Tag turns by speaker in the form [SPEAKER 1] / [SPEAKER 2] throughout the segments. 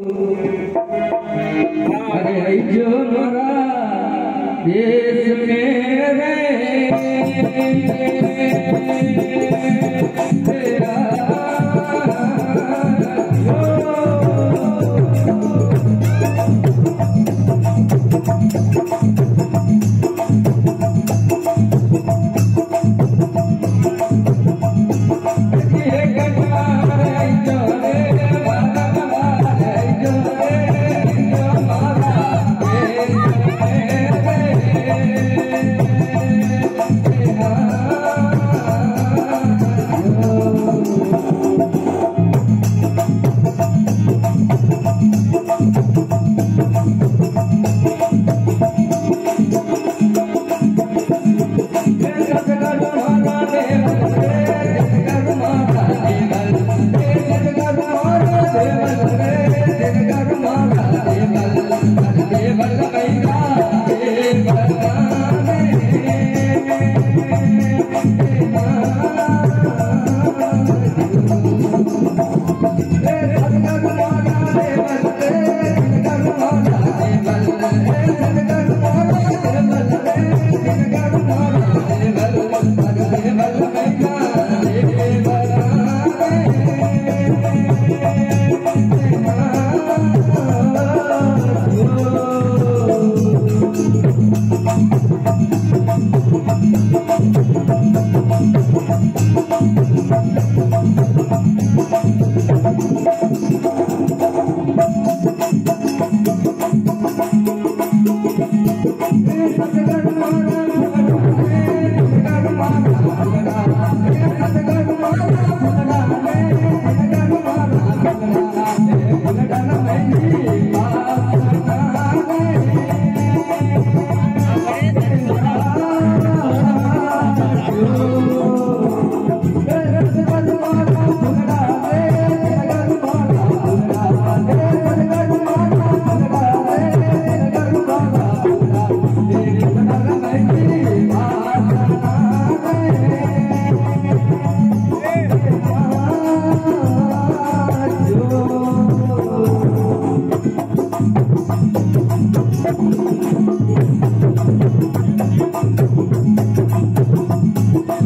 [SPEAKER 1] अरे मोरा देश में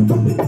[SPEAKER 2] donde te